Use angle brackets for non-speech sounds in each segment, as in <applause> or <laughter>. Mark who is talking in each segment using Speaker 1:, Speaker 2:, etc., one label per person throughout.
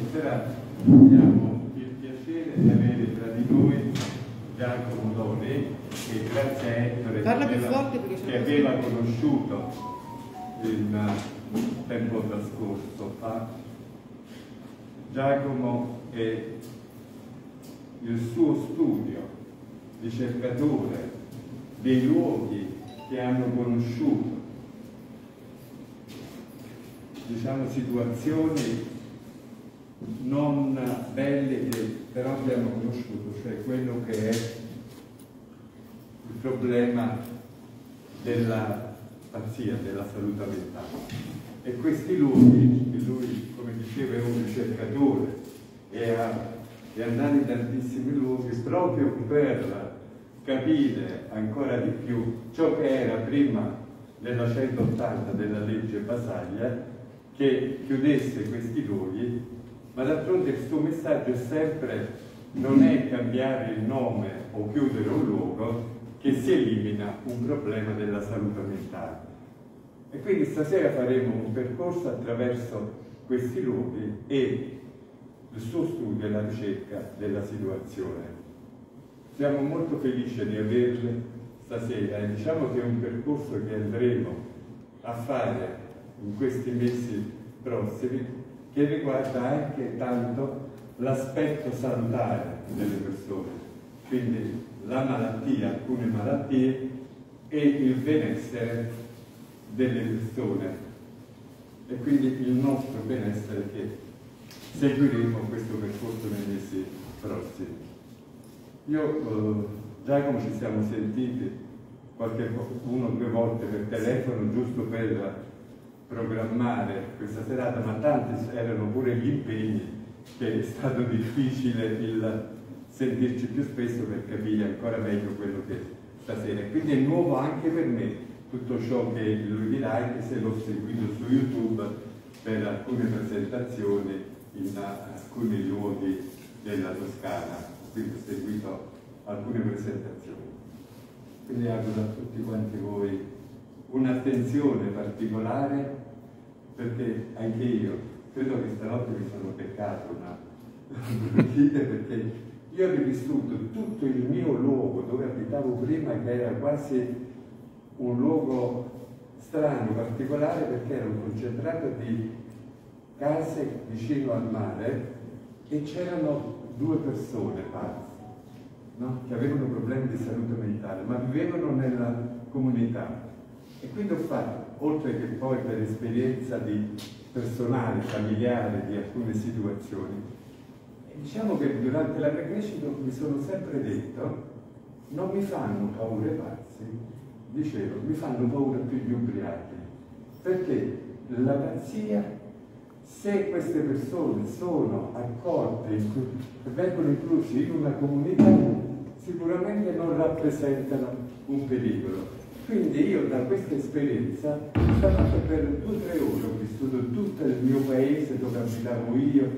Speaker 1: Stasera abbiamo il piacere di avere tra di noi Giacomo Doni, che grazie a Ettore
Speaker 2: Parla
Speaker 1: che aveva- che aveva conosciuto il tempo trascorso fa. Giacomo e il suo studio, ricercatore dei luoghi che hanno conosciuto, diciamo situazioni non belle che però abbiamo conosciuto, cioè quello che è il problema della pazzia, della salute mentale. E questi luoghi, che lui, come diceva, è un ricercatore e ha è andato in tantissimi luoghi proprio per capire ancora di più ciò che era prima della 180 della legge Basaglia che chiudesse questi luoghi, ma d'altronde il suo messaggio è sempre non è cambiare il nome o chiudere un luogo che si elimina un problema della salute mentale. E quindi stasera faremo un percorso attraverso questi luoghi e il suo studio e la ricerca della situazione. Siamo molto felici di averle stasera e diciamo che è un percorso che andremo a fare in questi mesi prossimi che riguarda anche tanto l'aspetto salutare delle persone, quindi la malattia, alcune malattie e il benessere delle persone e quindi il nostro benessere che seguiremo questo percorso nei mesi prossimi. Io, eh, Giacomo, ci siamo sentiti qualche uno o due volte per telefono giusto per programmare questa serata, ma tanti erano pure gli impegni che è stato difficile il sentirci più spesso per capire ancora meglio quello che stasera. Quindi è nuovo anche per me tutto ciò che lui dirà, anche se l'ho seguito su YouTube per alcune presentazioni in alcuni luoghi della Toscana, quindi ho seguito alcune presentazioni. Quindi auguro a tutti quanti voi un'attenzione particolare perché anche io credo che stanotte mi sono peccato una brutite perché io ho rivissuto tutto il mio luogo dove abitavo prima che era quasi un luogo strano, particolare perché era un concentrato di case vicino al mare e c'erano due persone pazze no? che avevano problemi di salute mentale ma vivevano nella comunità e quindi ho fatto, oltre che poi per esperienza personale, familiare di alcune situazioni, diciamo che durante la recrescita mi sono sempre detto non mi fanno paura i pazzi, dicevo, mi fanno paura più gli ubriachi, perché la pazzia, se queste persone sono accolte, vengono incluse in una comunità, sicuramente non rappresentano un pericolo. Quindi io da questa esperienza, stanotte per due o tre ore ho vissuto tutto il mio paese dove abitavo io,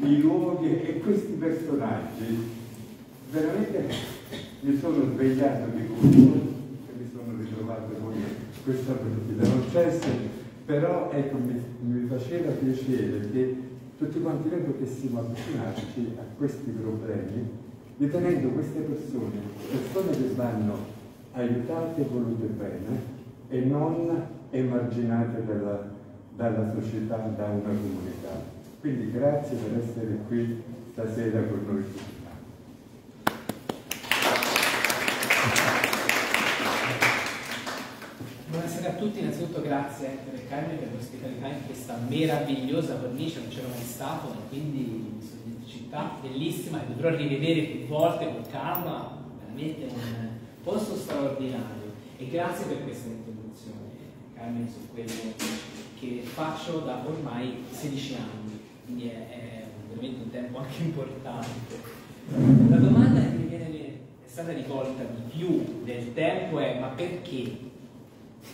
Speaker 1: i luoghi e questi personaggi. Veramente mi sono svegliato di colpo e mi sono ritrovato con questa partita. Non c'è però ecco, mi, mi faceva piacere che tutti quanti noi potessimo avvicinarci a questi problemi, ritenendo queste persone, persone che vanno aiutate e volute bene e non emarginate dalla, dalla società, da una comunità. Quindi grazie per essere qui stasera con noi tutti.
Speaker 3: Buonasera a tutti, innanzitutto grazie Ettore e Carmine per l'ospitalità in questa meravigliosa cornice, non c'ero mai stato e quindi sono di città bellissima che dovrò rivedere più volte con calma, veramente un posto straordinario e grazie per questa introduzione Carmine su quello che faccio da ormai 16 anni, quindi è, è veramente un tempo anche importante. La domanda che mi viene è stata rivolta di più del tempo è ma perché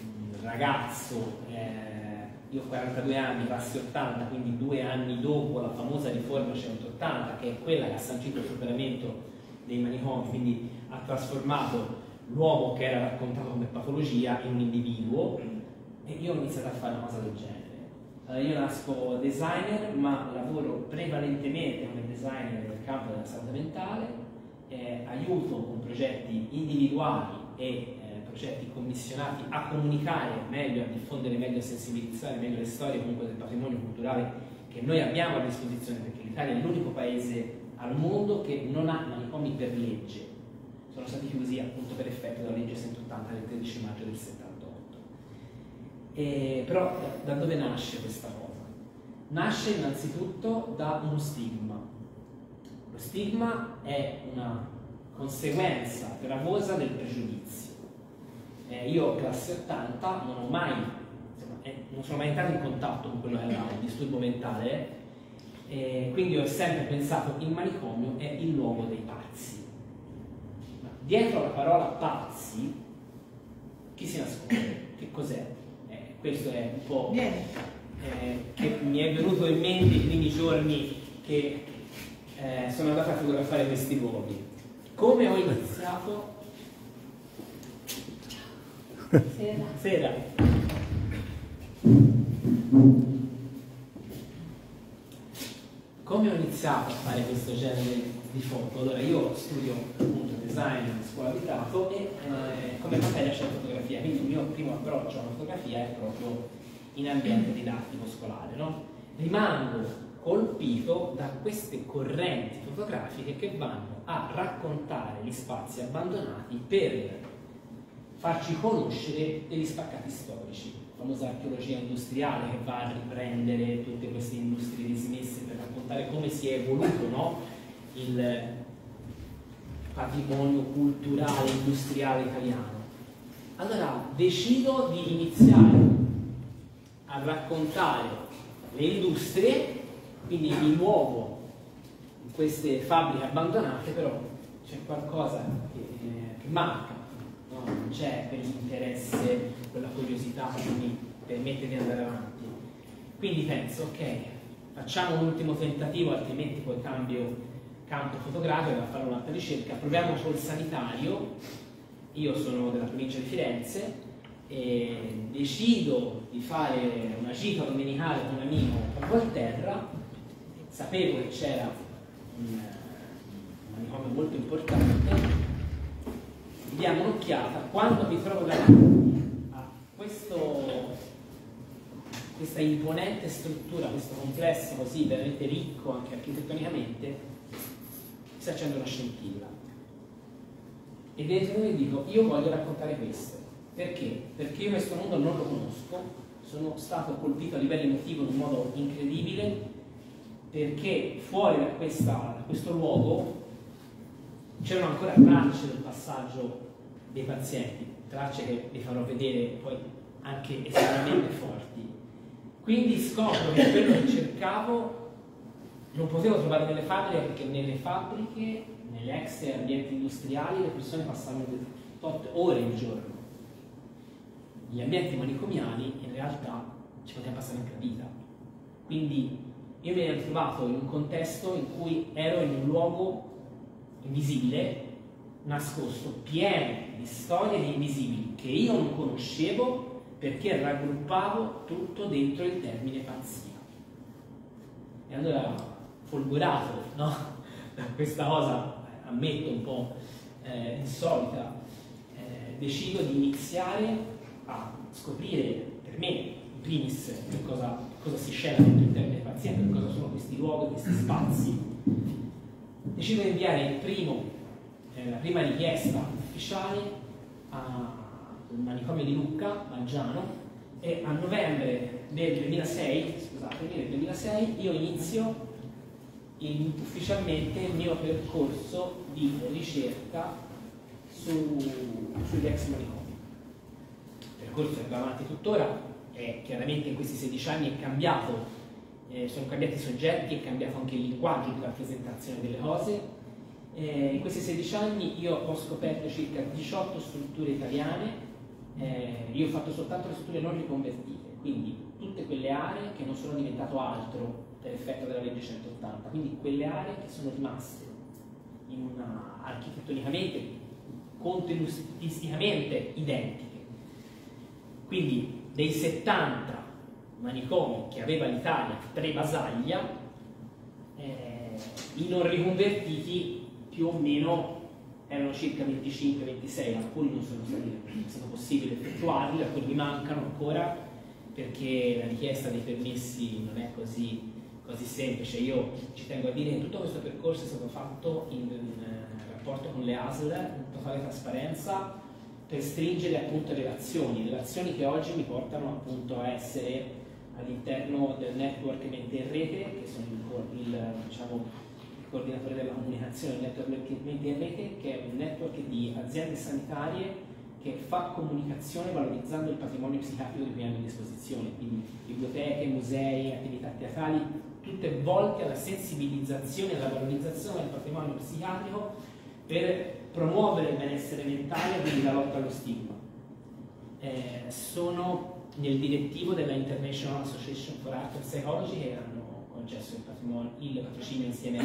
Speaker 3: un ragazzo, eh, io ho 42 anni, passi 80, quindi due anni dopo la famosa riforma 180, che è quella che ha sancito il superamento dei manicomi, quindi ha trasformato l'uomo che era raccontato come patologia in un individuo, e io ho iniziato a fare una cosa del genere. io nasco designer, ma lavoro prevalentemente come designer nel campo della salute mentale, eh, aiuto con progetti individuali e eh, progetti commissionati a comunicare meglio, a diffondere meglio, a sensibilizzare meglio le storie comunque del patrimonio culturale che noi abbiamo a disposizione, perché l'Italia è l'unico paese al mondo che non ha manicomi per legge. Sono stati chiusi appunto per effetto della legge 180 del 13 maggio del 78. E, però da dove nasce questa cosa? Nasce innanzitutto da uno stigma. Lo stigma è una conseguenza gravosa del pregiudizio. Eh, io, classe 80, non ho mai, insomma, eh, non sono mai entrato in contatto con quello che era il disturbo mentale, eh, quindi ho sempre pensato che il manicomio è il luogo dei pazzi. Dietro la parola pazzi, chi si nasconde? Che cos'è? questo è un po' eh, che mi è venuto in mente i primi giorni che eh, sono andato a fotografare questi luoghi. Come ho iniziato?
Speaker 2: Sera.
Speaker 3: Sera. Come ho iniziato a fare questo genere di foto? Allora io studio appunto design in scuola di Tato e eh, come materia c'è fotografia, quindi il mio primo approccio alla fotografia è proprio in ambiente didattico scolare. No? Rimango colpito da queste correnti fotografiche che vanno a raccontare gli spazi abbandonati per farci conoscere degli spaccati storici. Famosa archeologia industriale che va a riprendere tutte queste industrie dismesse per raccontare come si è evoluto no? il patrimonio culturale industriale italiano. Allora decido di iniziare a raccontare le industrie, quindi mi muovo in queste fabbriche abbandonate, però c'è qualcosa che, eh, che manca, no? non c'è quell'interesse, quella curiosità che mi permette di andare avanti. Quindi penso, ok, facciamo un ultimo tentativo, altrimenti poi cambio campo fotografico da fare un'altra ricerca, proviamo col sanitario, io sono della provincia di Firenze e decido di fare una gita domenicale con un amico a Volterra, sapevo che c'era un manicomio molto importante, diamo un'occhiata, quando mi trovo davanti a questo, questa imponente struttura, questo complesso così veramente ricco anche architettonicamente, si accende una scintilla. E dentro di me dico, io voglio raccontare questo. Perché? Perché io questo mondo non lo conosco, sono stato colpito a livello emotivo in un modo incredibile, perché fuori da, questa, da questo luogo c'erano ancora tracce del passaggio dei pazienti, tracce che vi farò vedere poi anche estremamente forti. Quindi scopro che quello che cercavo non potevo trovare nelle fabbriche perché nelle fabbriche, negli ex ambienti industriali, le persone passavano 8 ore il giorno. Gli ambienti manicomiali in realtà ci potevano passare anche la vita. Quindi io mi ero trovato in un contesto in cui ero in un luogo invisibile, nascosto, pieno di storie di invisibili che io non conoscevo perché raggruppavo tutto dentro il termine pazzia. E allora folgorato no? da questa cosa, ammetto un po' eh, insolita, eh, decido di iniziare a scoprire per me, in primis, che cosa, cosa si sceglie dentro il termine paziente, che cosa sono questi luoghi, questi spazi. Decido di inviare primo, eh, la prima richiesta ufficiale al manicomio di Lucca, a Giano, e a novembre del 2006, scusatemi, del 2006 io inizio in, ufficialmente il mio percorso di ricerca su, sugli ex manicomi. Il percorso che va avanti tuttora è chiaramente in questi 16 anni è cambiato, eh, sono cambiati i soggetti, è cambiato anche il linguaggio di rappresentazione delle cose. Eh, in questi 16 anni io ho scoperto circa 18 strutture italiane, eh, io ho fatto soltanto le strutture non riconvertite, quindi tutte quelle aree che non sono diventato altro per effetto della legge 180, quindi quelle aree che sono rimaste una, architettonicamente, contenutisticamente identiche. Quindi dei 70 manicomi che aveva l'Italia pre-Basaglia, eh, i non riconvertiti più o meno erano circa 25-26, alcuni non sono stati, è stato possibile effettuarli, alcuni mancano ancora perché la richiesta dei permessi non è così, così semplice. Io ci tengo a dire che tutto questo percorso è stato fatto in, eh, rapporto con le ASL, in totale trasparenza, per stringere appunto relazioni, relazioni che oggi mi portano appunto a essere all'interno del network Mente in Rete, che sono il, il, diciamo, coordinatore della comunicazione del network Mente in Rete, che è un network di aziende sanitarie che fa comunicazione valorizzando il patrimonio psichiatrico che abbiamo a disposizione, quindi biblioteche, musei, attività teatrali, tutte volte alla sensibilizzazione e alla valorizzazione del patrimonio psichiatrico per promuovere il benessere mentale e quindi la lotta allo stigma. Eh, sono nel direttivo della International Association for Art and Psychology che hanno concesso il, il patrocinio insieme a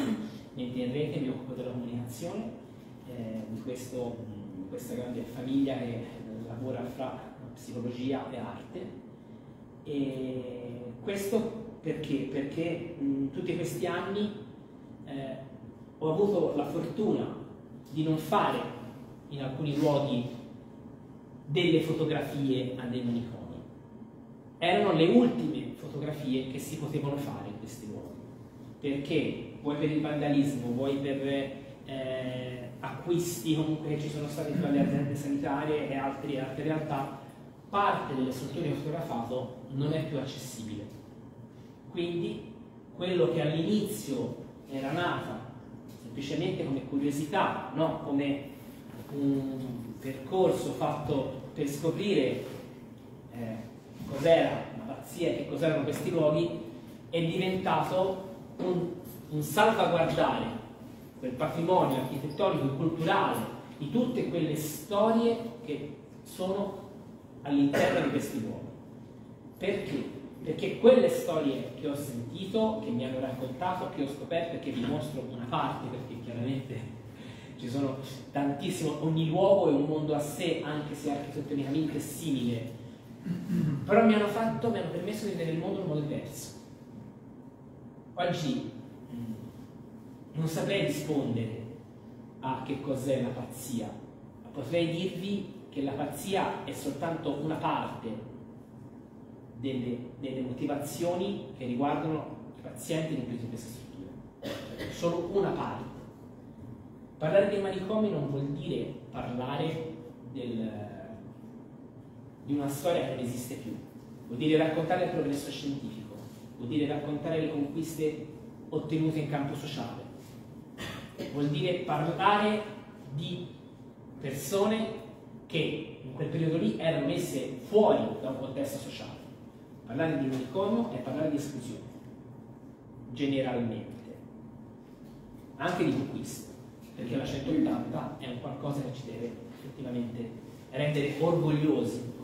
Speaker 3: Mente in Rete, mi occupo della comunicazione eh, di, questo, di, questa grande famiglia che lavora fra psicologia e arte. E questo perché? Perché in tutti questi anni eh, ho avuto la fortuna di non fare in alcuni luoghi delle fotografie a dei manicomi erano le ultime fotografie che si potevano fare questi luoghi. Perché vuoi per il vandalismo, vuoi per eh, acquisti comunque che ci sono stati tra le aziende sanitarie e altre, altre realtà, parte delle strutture fotografato non è più accessibile. Quindi quello che all'inizio era nata semplicemente come curiosità, no? come un percorso fatto per scoprire eh, cos'era una pazzia e che cos'erano questi luoghi, è diventato un, un salvaguardare quel patrimonio architettonico e culturale di tutte quelle storie che sono all'interno di questi luoghi. Perché? Perché quelle storie che ho sentito, che mi hanno raccontato, che ho scoperto e che vi mostro una parte, perché chiaramente ci sono tantissimo, ogni luogo è un mondo a sé, anche se architettonicamente simile, però mi hanno fatto, mi hanno permesso di vedere il mondo in modo diverso. Oggi mm, non saprei rispondere a che cos'è la pazzia, potrei dirvi che la pazzia è soltanto una parte delle, delle motivazioni che riguardano i pazienti in di questa struttura. Solo una parte. Parlare dei manicomi non vuol dire parlare del, di una storia che non esiste più. Vuol dire raccontare il progresso scientifico, vuol dire raccontare le conquiste ottenute in campo sociale, vuol dire parlare di persone che in quel periodo lì erano messe fuori da un contesto sociale. Parlare di manicomio è parlare di esclusione, generalmente, anche di conquista, perché la 180 è un qualcosa che ci deve effettivamente rendere orgogliosi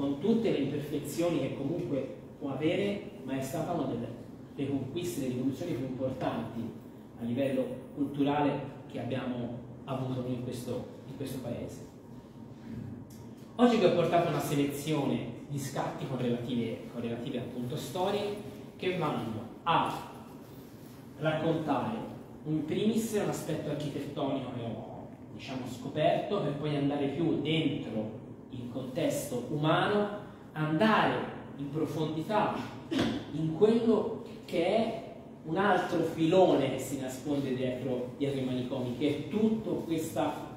Speaker 3: con tutte le imperfezioni che comunque può avere, ma è stata una delle, delle conquiste, delle rivoluzioni più importanti a livello culturale che abbiamo avuto noi in questo, in questo paese. Oggi vi ho portato una selezione di scatti con relative, con relative appunto storie che vanno a raccontare in primis un aspetto architettonico che ho diciamo, scoperto per poi andare più dentro il contesto umano, andare in profondità in quello che è un altro filone che si nasconde dietro, dietro i manicomi, che è tutta questa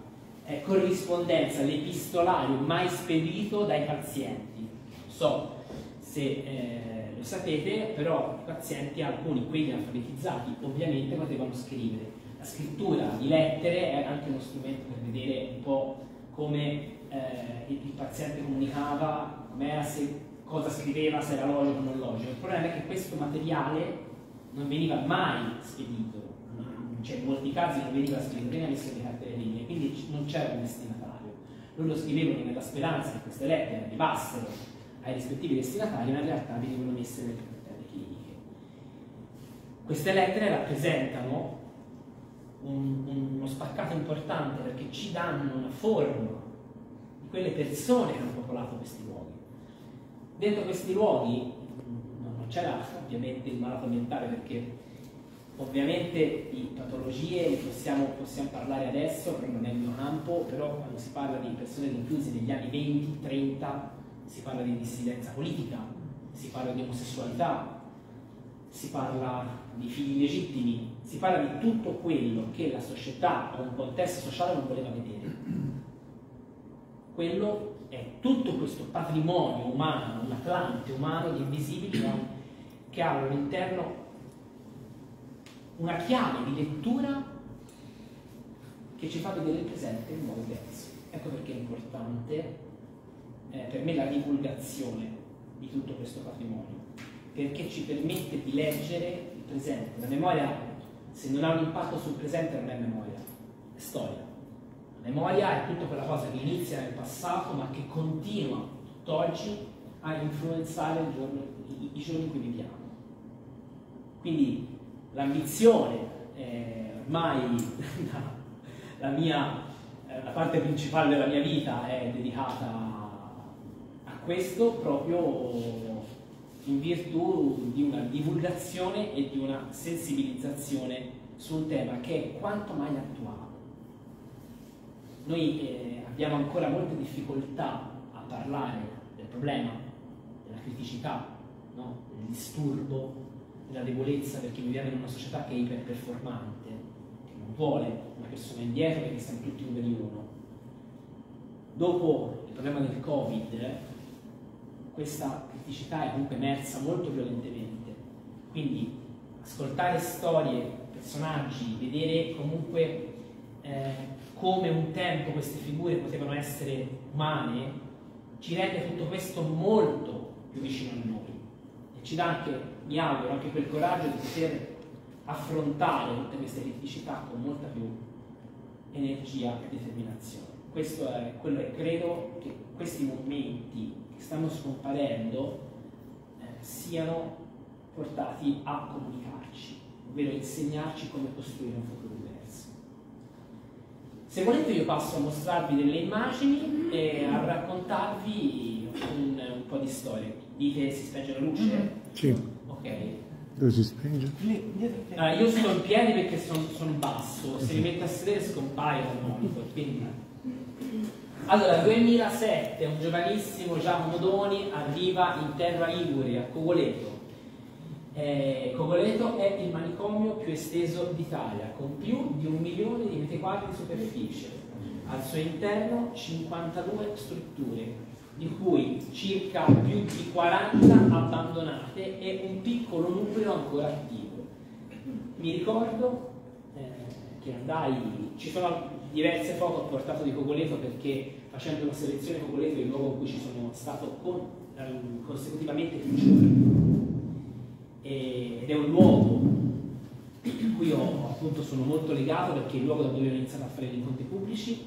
Speaker 3: eh, corrispondenza, l'epistolario mai spedito dai pazienti. So se eh, lo sapete, però i pazienti, alcuni, quelli alfabetizzati, ovviamente potevano scrivere. La scrittura di lettere è anche uno strumento per vedere un po' come eh, il, il, paziente comunicava, se, cosa scriveva, se era logico o non logico. Il problema è che questo materiale non veniva mai spedito, cioè in molti casi non veniva spedito, veniva messo le cartelline, quindi non c'era un destinatario. Loro scrivevano nella speranza che queste lettere arrivassero ai rispettivi destinatari, ma in realtà venivano messe nelle cartelle cliniche. Queste lettere rappresentano un, uno spaccato importante perché ci danno una forma quelle persone che hanno popolato questi luoghi. Dentro questi luoghi non c'era ovviamente il malato mentale perché ovviamente di patologie possiamo, possiamo, parlare adesso, però non è il mio campo, però quando si parla di persone rinchiuse negli anni 20-30 si parla di dissidenza politica, si parla di omosessualità, si parla di figli legittimi, si parla di tutto quello che la società o un contesto sociale non voleva vedere. Quello è tutto questo patrimonio umano, un atlante umano di invisibili che ha all'interno una chiave di lettura che ci fa vedere il presente in modo diverso. Ecco perché è importante eh, per me la divulgazione di tutto questo patrimonio, perché ci permette di leggere il presente. La memoria, se non ha un impatto sul presente, non è memoria, è storia. Memoria è tutta quella cosa che inizia nel passato ma che continua tutt'oggi a influenzare giorno, i, i, giorni in cui viviamo. Quindi l'ambizione, eh, ormai <laughs> la, mia, eh, la parte principale della mia vita è dedicata a questo proprio in virtù di una divulgazione e di una sensibilizzazione su un tema che è quanto mai attuale. Noi eh, abbiamo ancora molte difficoltà a parlare del problema, della criticità, no? del disturbo, della debolezza perché viviamo in una società che è iperperformante, che non vuole una persona indietro perché siamo tutti numeri uno. Dopo il problema del Covid, questa criticità è comunque emersa molto violentemente. Quindi ascoltare storie, personaggi, vedere comunque eh, come un tempo queste figure potevano essere umane, ci rende tutto questo molto più vicino a noi e ci dà anche, mi auguro, anche quel coraggio di poter affrontare tutte queste criticità con molta più energia e determinazione. Questo è quello che credo che questi momenti che stanno scomparendo eh, siano portati a comunicarci, ovvero insegnarci come costruire un futuro. Se volete io passo a mostrarvi delle immagini e a raccontarvi un, un po' di storie. Dite si spenge la luce?
Speaker 2: Sì.
Speaker 3: Ok.
Speaker 2: Dove si spenge?
Speaker 3: Allora, io sto in piedi perché sono, sono basso, se mi metto a sedere scompaio dal monitor, quindi... Allora, 2007, un giovanissimo Giacomo Doni arriva in terra Ligure, a Cogoleto. Eh, Cogoleto è il manicomio più esteso d'Italia, con più di un milione di metri quadri di superficie. Al suo interno 52 strutture, di cui circa più di 40 abbandonate e un piccolo nucleo ancora attivo. Mi ricordo eh, che andai, ci sono diverse foto ho portato di Cogoleto perché facendo una selezione Cogoleto è il luogo in cui ci sono stato con, um, consecutivamente più giorni ed è un luogo cui ho, appunto sono molto legato perché è il luogo da dove ho iniziato a fare gli incontri pubblici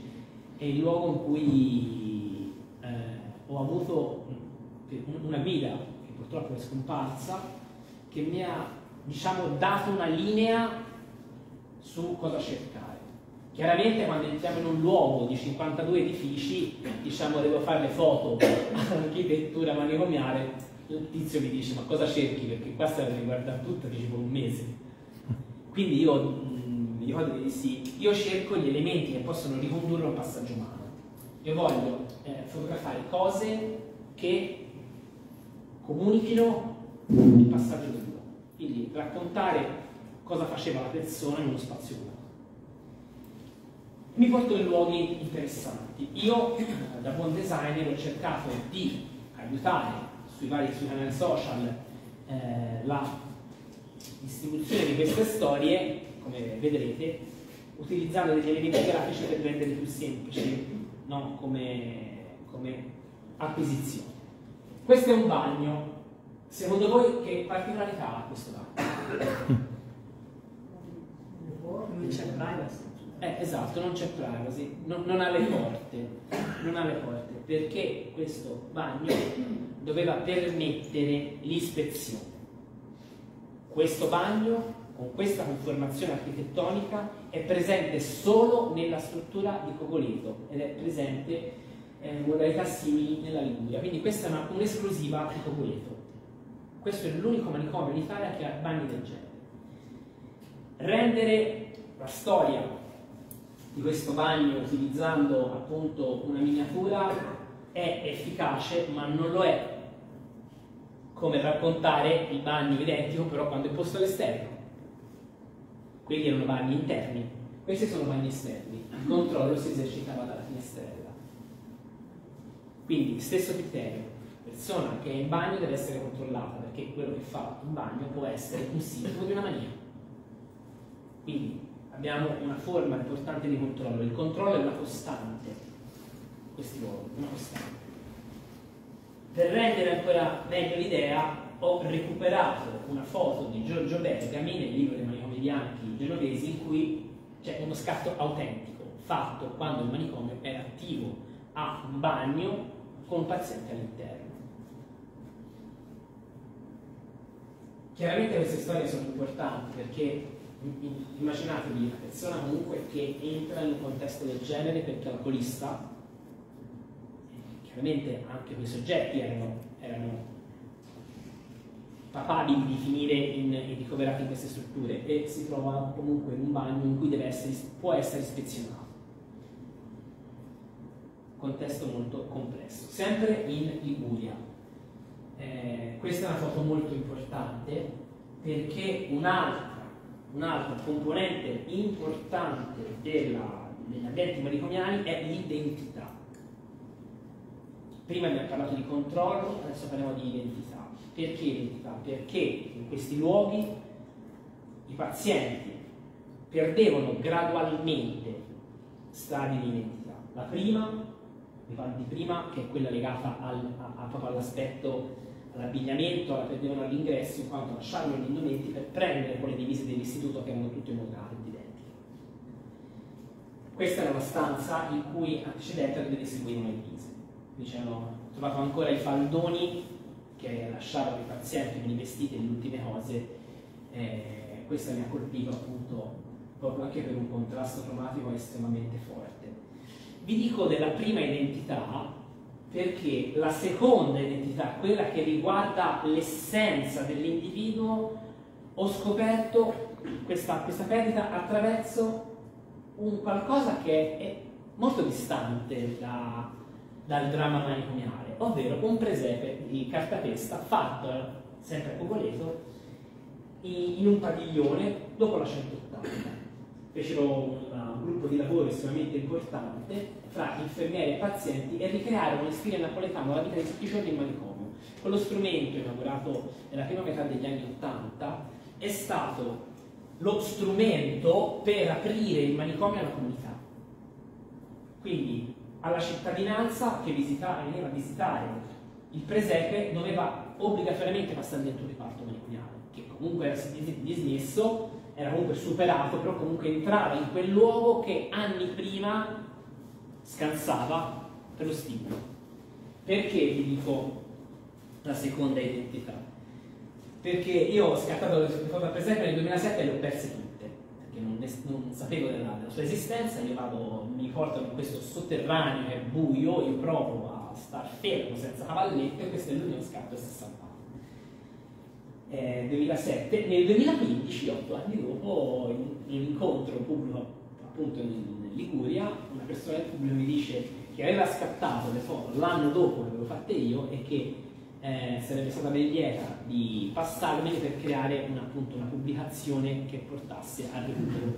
Speaker 3: è il luogo in cui eh, ho avuto una guida che purtroppo è scomparsa che mi ha diciamo dato una linea su cosa cercare. Chiaramente quando entriamo in un luogo di 52 edifici, diciamo devo fare le foto <laughs> all'architettura manicomiale, il tizio mi dice ma cosa cerchi? Perché qua stai a riguardare tutto, dici per un mese. Quindi io, io di sì, io cerco gli elementi che possono ricondurre un passaggio umano. Io voglio eh, fotografare cose che comunichino il passaggio dell'uomo. Quindi raccontare cosa faceva la persona in uno spazio umano mi porto in luoghi interessanti. Io, da buon designer, ho cercato di aiutare sui vari sui canali social eh, la distribuzione di queste storie, come vedrete, utilizzando degli elementi grafici per renderli più semplici no? come, come acquisizione. Questo è un bagno. Secondo voi che particolarità ha questo bagno?
Speaker 4: Non c'è privacy.
Speaker 3: Eh, esatto, non c'è privacy, non, non, ha le porte, non ha le porte, perché questo bagno doveva permettere l'ispezione. Questo bagno, con questa conformazione architettonica, è presente solo nella struttura di Cogoleto ed è presente eh, modalità simili nella Liguria. Quindi questa è un'esclusiva di Cogoleto. Questo è l'unico manicomio in Italia che ha bagni del genere. Rendere la storia di questo bagno utilizzando appunto una miniatura è efficace, ma non lo è come raccontare il bagno identico però quando è posto all'esterno. Quelli erano bagni interni, questi sono bagni esterni. Il controllo si esercitava dalla finestrella. Quindi, stesso criterio, persona che è in bagno deve essere controllata perché quello che fa in bagno può essere un sintomo di una mania. Quindi abbiamo una forma importante di controllo. Il controllo è una costante, questi luoghi, una costante. Per rendere ancora meglio l'idea, ho recuperato una foto di Giorgio Bergami nel libro dei manicomi bianchi genovesi in cui c'è uno scatto autentico fatto quando il manicomio era attivo a un bagno con un paziente all'interno. Chiaramente queste storie sono importanti perché immaginatevi una persona comunque che entra in un contesto del genere perché l'alcolista, chiaramente anche quei soggetti erano, erano papabili di finire in, in, ricoverati in queste strutture e si trova comunque in un bagno in cui essere, può essere ispezionato contesto molto complesso. Sempre in Liguria. Eh, questa è una foto molto importante perché un'altra, un'altra componente importante della, degli ambienti manicomiali è l'identità. Prima abbiamo parlato di controllo, adesso parliamo di identità. Perché identità? Perché in questi luoghi i pazienti perdevano gradualmente stadi di identità. La prima di prima, che è quella legata al, a, a, all'aspetto, all'abbigliamento, alla perdevano all'ingresso, in quanto lasciarono gli indumenti per prendere quelle divise dell'istituto che erano tutte modate ed identiche. Questa era una stanza in cui antecedente distribuivano le divise. Qui c'erano trovato ancora i faldoni che lasciavano i pazienti con i vestiti e le ultime cose. Eh, questa mi ha colpito appunto proprio anche per un contrasto cromatico estremamente forte. Vi dico della prima identità perché la seconda identità, quella che riguarda l'essenza dell'individuo, ho scoperto questa, questa perdita attraverso un qualcosa che è molto distante da, dal dramma manicomiale, ovvero un presepe di cartapesta fatto sempre a Cogoleto in un padiglione dopo la 180 fecero un gruppo di lavoro estremamente importante fra infermieri e pazienti e ricrearono in stile napoletano la vita di tutti i giorni in manicomio. Quello strumento inaugurato nella prima metà degli anni Ottanta è stato lo strumento per aprire il manicomio alla comunità. Quindi alla cittadinanza che visitava, veniva a visitare il presepe doveva obbligatoriamente passare dentro un riparto manicomiale, che comunque era dismesso era comunque superato, però comunque entrava in quel luogo che anni prima scansava per lo stimolo. Perché vi dico la seconda identità? Perché io ho scattato foto per esempio nel 2007 e le ho perse tutte, perché non, ne, non sapevo della, della, sua esistenza, io vado, mi portano in questo sotterraneo che è buio, io provo a star fermo senza cavalletto e questo è l'unico scatto e si è eh, 2007, nel 2015, otto anni dopo, in, in un incontro pubblico appunto in, in, Liguria, una persona del pubblico mi dice che aveva scattato le foto l'anno dopo che avevo fatte io e che eh, sarebbe stata ben lieta di passarmene per creare una, appunto, una pubblicazione che portasse al recupero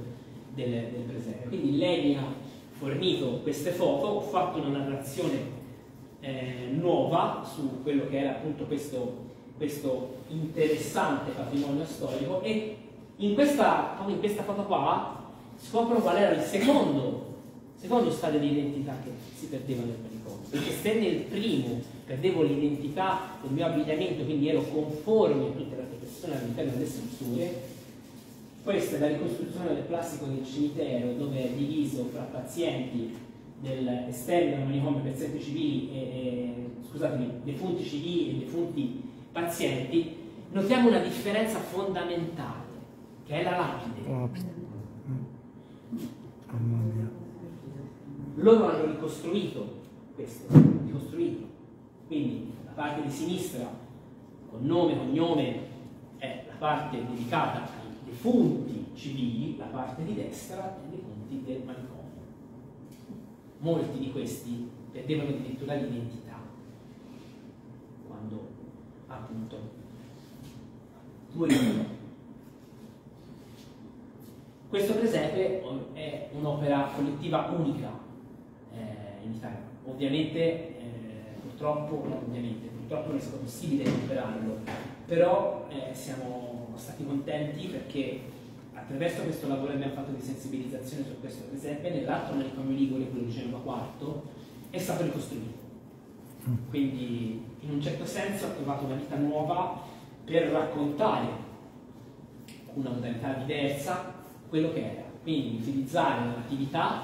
Speaker 3: del, del presente. Quindi lei mi ha fornito queste foto, ho fatto una narrazione eh, nuova su quello che era appunto questo questo interessante patrimonio storico e in questa, in questa foto qua scopro qual era il secondo, secondo stadio di identità che si perdeva nel manicomio. Perché se nel primo perdevo l'identità del mio abbigliamento, quindi ero conforme a tutte le altre persone all'interno delle strutture, questa è la ricostruzione del plastico del cimitero dove è diviso fra pazienti dell'esterno del manicomio, pazienti civili e, e scusatemi, defunti civili e defunti pazienti, notiamo una differenza fondamentale, che è la lapide. Loro hanno ricostruito questo, di costruirlo. Quindi la parte di sinistra, con nome, cognome, è la parte dedicata ai defunti civili, la parte di destra ai defunti del manicomio. Molti di questi perdevano addirittura l'identità quando appunto morivano. Questo presepe è un'opera collettiva unica eh, in Italia. Ovviamente, eh, purtroppo, ovviamente, purtroppo non è stato possibile operarlo, però eh, siamo stati contenti perché attraverso questo lavoro abbiamo fatto di sensibilizzazione su questo presepe, nell'altro manicomio Ligure, quello di Genova IV, è stato ricostruito. Quindi in un certo senso ha trovato una vita nuova per raccontare una modalità diversa quello che era. Quindi utilizzare l'attività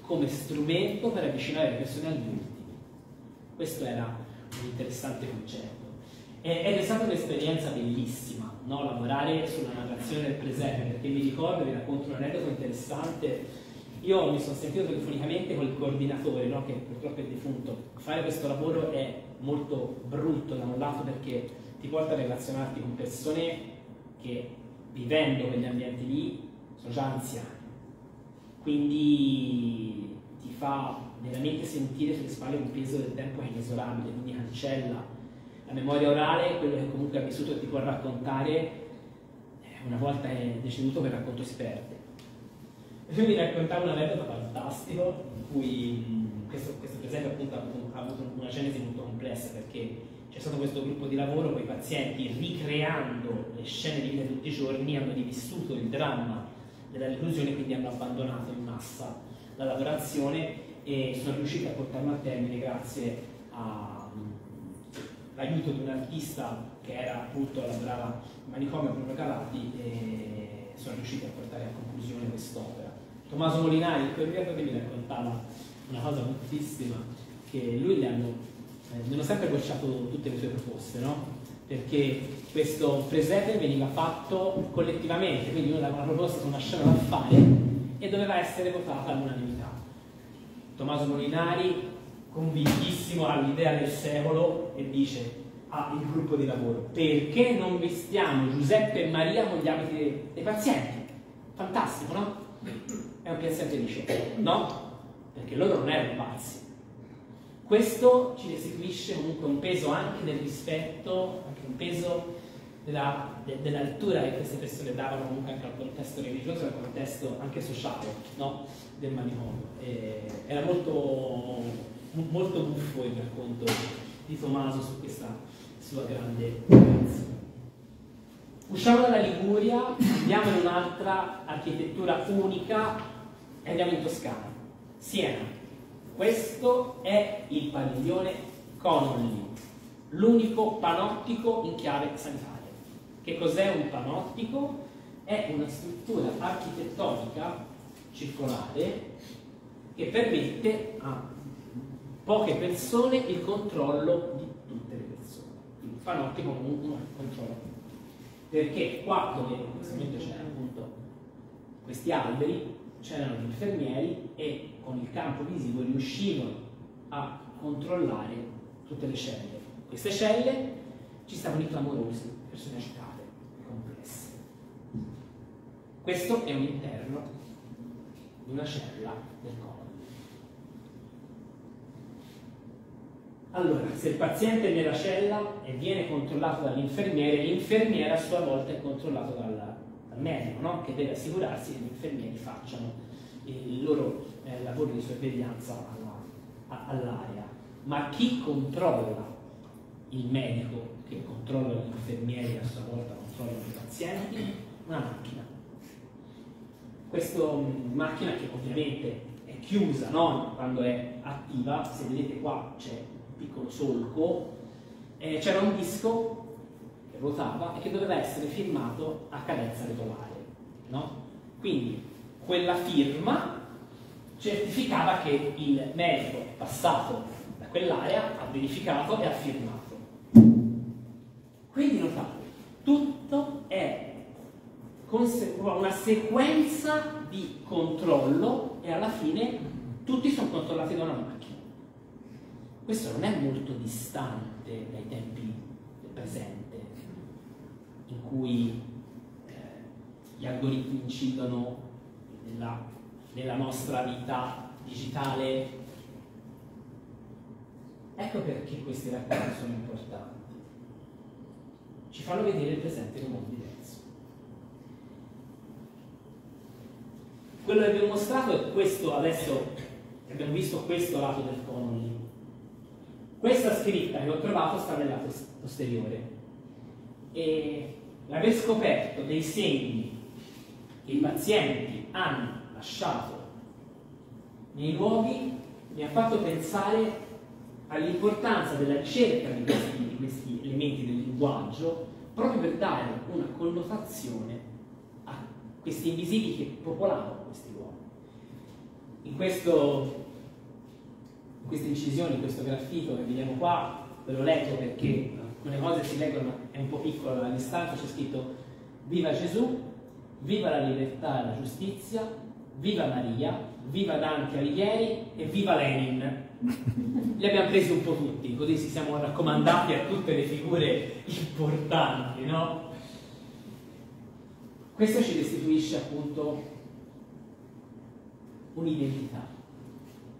Speaker 3: come strumento per avvicinare le persone agli ultimi. Questo era un interessante concetto. Ed è stata un'esperienza bellissima, no? lavorare sulla narrazione del presente, perché mi ricordo, vi racconto un aneddoto interessante, io mi sono sentito telefonicamente con il coordinatore, no? che purtroppo è defunto. Fare questo lavoro è molto brutto da un lato perché ti porta a relazionarti con persone che vivendo quegli ambienti lì sono già anziani. Quindi ti fa veramente sentire sulle spalle un peso del tempo inesorabile, quindi cancella la memoria orale, quello che comunque ha vissuto e ti può raccontare, eh, una volta è deceduto quel racconto si perde. E lui mi raccontava un aneddoto fantastico, in cui questo, questo per esempio appunto ha avuto una genesi molto complessa perché c'è stato questo gruppo di lavoro con i pazienti ricreando le scene di vita di tutti i giorni, hanno rivissuto il dramma della reclusione, quindi hanno abbandonato in massa la lavorazione e sono riusciti a portarlo a termine grazie all'aiuto di un artista che era appunto lavorava in manicomio Bruno Calati e sono riusciti a portare a conclusione quest'opera. Tommaso Molinari, in quel periodo mi raccontava una cosa moltissima, che lui gli hanno, eh, hanno sempre bocciato tutte le sue proposte, no? perché questo presepe veniva fatto collettivamente, quindi uno aveva una proposta su una scena da fare e doveva essere votata all'unanimità. Tommaso Molinari, convintissimo, ha l'idea del secolo e dice al gruppo di lavoro perché non vestiamo Giuseppe e Maria con gli abiti dei, pazienti? Fantastico, no? È un paziente dice no, perché loro non erano pazzi. Questo ci restituisce comunque un peso anche del rispetto un peso della, de, della, lettura che queste persone davano comunque anche al contesto religioso e al contesto anche sociale no? del manicomio. Era molto, molto buffo il racconto di Tommaso su questa sua grande ragazza. Usciamo dalla Liguria, andiamo in un'altra architettura unica e andiamo in Toscana, Siena. Questo è il padiglione Connolly l'unico panottico in chiave sanitaria. Che cos'è un panottico? È una struttura architettonica circolare che permette a poche persone il controllo di tutte le persone. Il panottico comunque controlla perché qua dove in questo momento c'erano appunto questi alberi c'erano gli infermieri e con il campo visivo riuscivano a controllare tutte le cellule queste celle ci stavano i clamorosi, persone agitate complesse. Questo è un interno di una cella del colon. Allora, se il paziente è nella cella e viene controllato dall'infermiere, l'infermiere a sua volta è controllato dal, dal medico, no? che deve assicurarsi che gli infermieri facciano il loro eh, lavoro di sorveglianza all'area. Ma chi controlla il medico che controlla gli infermieri a sua volta controlla i pazienti, una macchina. Questa mm, macchina che ovviamente è chiusa no? quando è attiva, se vedete qua c'è piccolo solco, eh, c'era un disco che ruotava e che doveva essere firmato a cadenza regolare. No? Quindi quella firma certificava che il medico passato da quell'area, ha verificato e ha firmato. Quindi notate, tutto è una sequenza di controllo e alla fine tutti sono controllati da una macchina. Questo non è molto distante dai tempi del presente, in cui eh, gli algoritmi incidono nella, nella nostra vita digitale. Ecco perché questi racconti sono importanti. Ci fanno vedere il presente in un modo diverso. Quello che abbiamo mostrato è questo adesso, abbiamo visto questo lato del cono questa scritta che ho trovato sta nel lato posteriore e l'aver scoperto dei segni che i pazienti hanno lasciato nei luoghi mi ha fatto pensare all'importanza della ricerca di questi, di questi elementi del linguaggio proprio per dare una connotazione a questi invisibili che popolavano questi luoghi. In questo queste incisioni, questo graffito che vediamo qua, ve lo leggo perché alcune cose si leggono, è un po' piccolo la distanza, c'è scritto Viva Gesù, viva la libertà e la giustizia, viva Maria, viva Dante Alighieri e viva Lenin. <laughs> Li abbiamo presi un po' tutti, così ci siamo raccomandati a tutte le figure importanti, no? Questo ci restituisce appunto un'identità,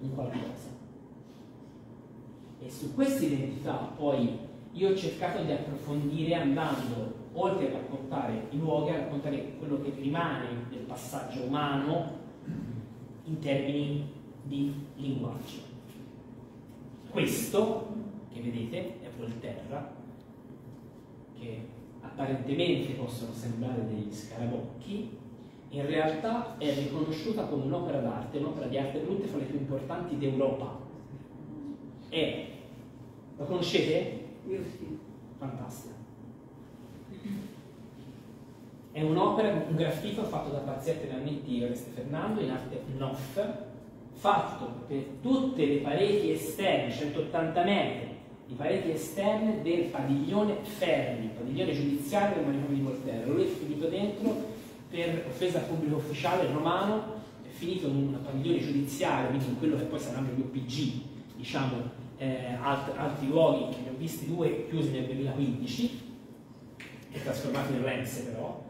Speaker 3: un qualcosa. E su questa identità poi io ho cercato di approfondire andando, oltre a raccontare i luoghi, a raccontare quello che rimane del passaggio umano in termini di linguaggio. Questo, che vedete, è Volterra, che apparentemente possono sembrare degli scarabocchi, in realtà è riconosciuta come un'opera d'arte, un'opera di arte brutta fra le più importanti d'Europa. È lo conoscete?
Speaker 2: Io sì.
Speaker 3: Fantastica. È un'opera, un graffito fatto da Paziente Nannetti e Oreste Fernando in arte NOF, fatto per tutte le pareti esterne, 180 metri di pareti esterne del padiglione Fermi, padiglione giudiziario del manicomio di Volterra. Lui è finito dentro per offesa al pubblico ufficiale romano, è finito in un padiglione giudiziario, quindi in quello che poi saranno gli OPG, diciamo, eh, alt- altri luoghi, ne ho visti due chiusi nel 2015 e trasformati in Rense però.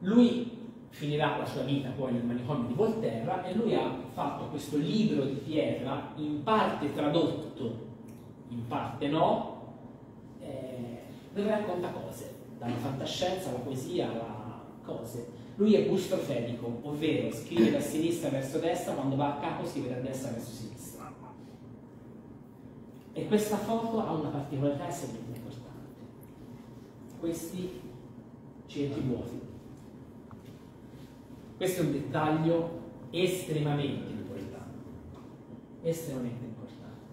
Speaker 3: Lui finirà la sua vita poi nel manicomio di Volterra e lui ha fatto questo libro di pietra, in parte tradotto, in parte no, eh, dove racconta cose, dalla fantascienza alla poesia alla cose. Lui è bustrofedico, ovvero scrive da sinistra verso destra, quando va a capo scrive da destra verso sinistra. E questa foto ha una particolarità estremamente importante. Questi cerchi vuoti. Questo è un dettaglio estremamente importante. Estremamente importante.